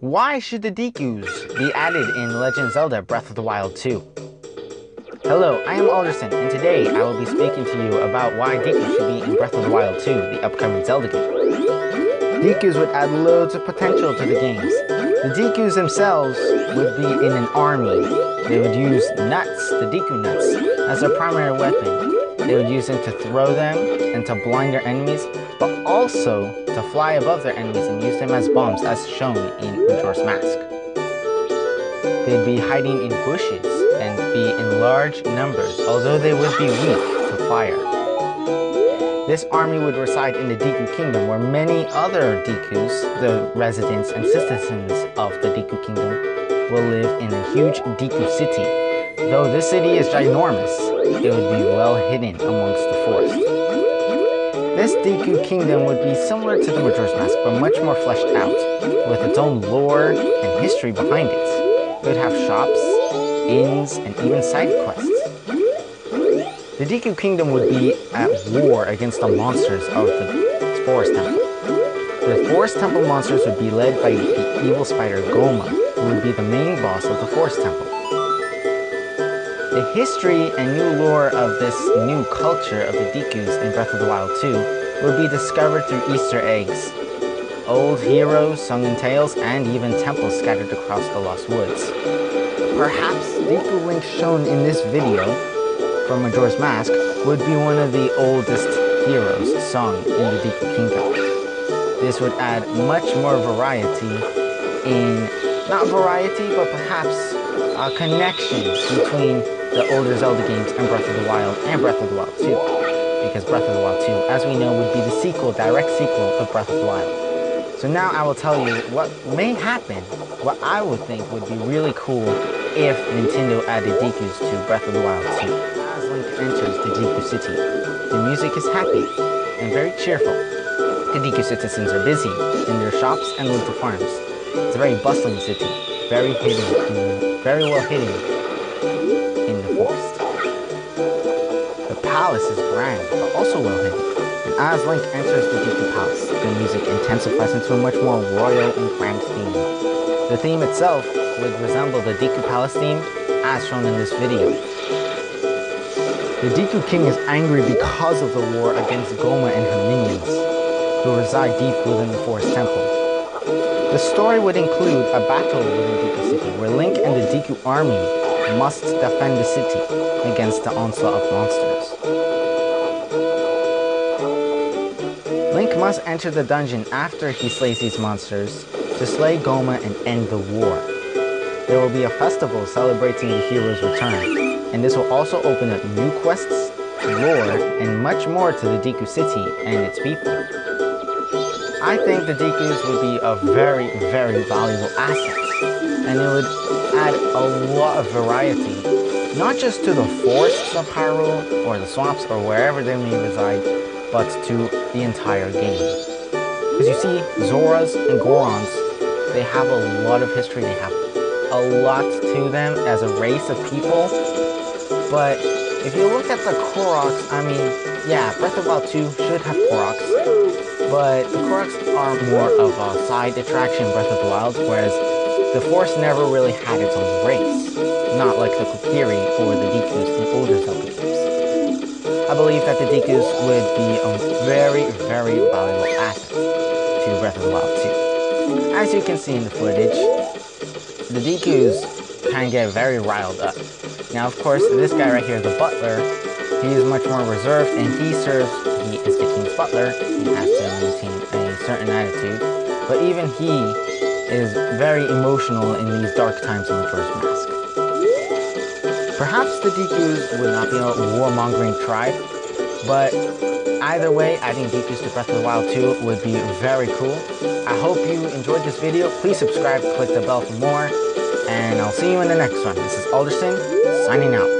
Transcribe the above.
Why should the Deku's be added in Legend Zelda Breath of the Wild 2? Hello, I am Aldersin, and today I will be speaking to you about why Deku should be in Breath of the Wild 2, the upcoming Zelda game. Deku's would add loads of potential to the games. The Deku's themselves would be in an army. They would use nuts, the Deku nuts, as their primary weapon. They would use them to throw them and to blind their enemies, but also to fly above their enemies and use them as bombs as shown in Majora's Mask. They'd be hiding in bushes and be in large numbers, although they would be weak to fire. This army would reside in the Deku Kingdom, where many other Dekus, the residents and citizens of the Deku Kingdom, will live in a huge Deku city. Though this city is ginormous, it would be well hidden amongst the forest. This Deku Kingdom would be similar to the Majora's Mask, but much more fleshed out, with its own lore and history behind it. It would have shops, inns, and even side quests. The Deku Kingdom would be at war against the monsters of the Forest Temple. The Forest Temple monsters would be led by the evil spider Gohma, who would be the main boss of the Forest Temple. The history and new lore of this new culture of the Dekus in Breath of the Wild 2 will be discovered through Easter eggs, old heroes sung in tales, and even temples scattered across the Lost Woods. Perhaps Deku Link shown in this video from Majora's Mask would be one of the oldest heroes sung in the Deku Kingdom. This would add much more variety in, not variety, but perhaps a connection between the older Zelda games and Breath of the Wild and Breath of the Wild 2. Because Breath of the Wild 2, as we know, would be the sequel, direct sequel of Breath of the Wild. So now I will tell you what may happen, what I would think would be really cool if Nintendo added Deku's to Breath of the Wild 2. As Link enters the Deku City, the music is happy and very cheerful. The Deku citizens are busy in their shops and little farms. It's a very bustling city, very hidden, very well hidden The palace is grand, but also well hidden. And as Link enters the Deku Palace, the music intensifies into a much more royal and grand theme. The theme itself would resemble the Deku Palace theme as shown in this video. The Deku King is angry because of the war against Gohma and her minions, who reside deep within the Forest Temple. The story would include a battle within Deku City, where Link and the Deku army must defend the city against the onslaught of monsters. Link must enter the dungeon after he slays these monsters to slay Gohma and end the war. There will be a festival celebrating the hero's return, and this will also open up new quests, lore, and much more to the Deku City and its people. I think the Dekus would be a very, very valuable asset, and it would add a lot of variety, not just to the forests of Hyrule or the swamps or wherever they may reside, but to the entire game. Because you see, Zoras and Gorons, they have a lot of history, they have a lot to them as a race of people, but if you look at the Koroks, I mean, yeah, Breath of Wild 2 should have Koroks, but the Koroks are more of a side attraction Breath of the Wild, whereas the Force never really had its own race, not like the Kokiri or the Dekus in older games. I believe that the Dekus would be a very, very valuable asset to Breath of the Wild 2. As you can see in the footage, the Dekus can get very riled up. Now, of course, this guy right here, the butler, he is much more reserved and he serves, he is the king's butler, he has to maintain a certain attitude, but even he is very emotional in these dark times in Majora's Mask. Perhaps the Dekus would not be a warmongering tribe, but either way, adding Dekus to Breath of the Wild 2 would be very cool. I hope you enjoyed this video. Please subscribe, click the bell for more, and I'll see you in the next one. This is Aldersin, signing out.